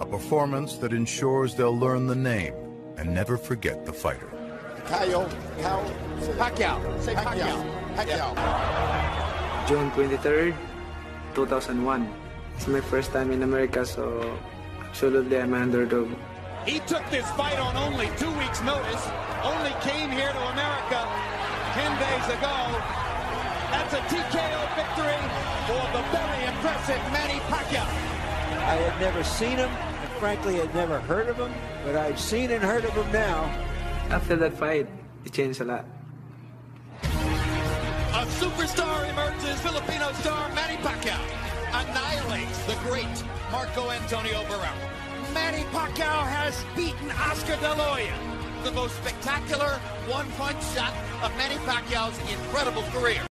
a performance that ensures they'll learn the name and never forget the fighter. Caio, Cal, Pacquiao. Say Pacquiao. Pacquiao. June 23rd, 2001. It's my first time in America, so absolutely I'm an underdog. He took this fight on only two weeks' notice, only came here to America 10 days ago. That's a TKO victory for the very impressive Manny Pacquiao. I had never seen him, and frankly, had never heard of him, but I've seen and heard of him now. After that fight, it changed a lot. A superstar emerges, Filipino star Manny Pacquiao annihilates the great Marco Antonio Barrera. Manny Pacquiao has beaten Oscar De La Hoya, the most spectacular one-punch shot of Manny Pacquiao's incredible career.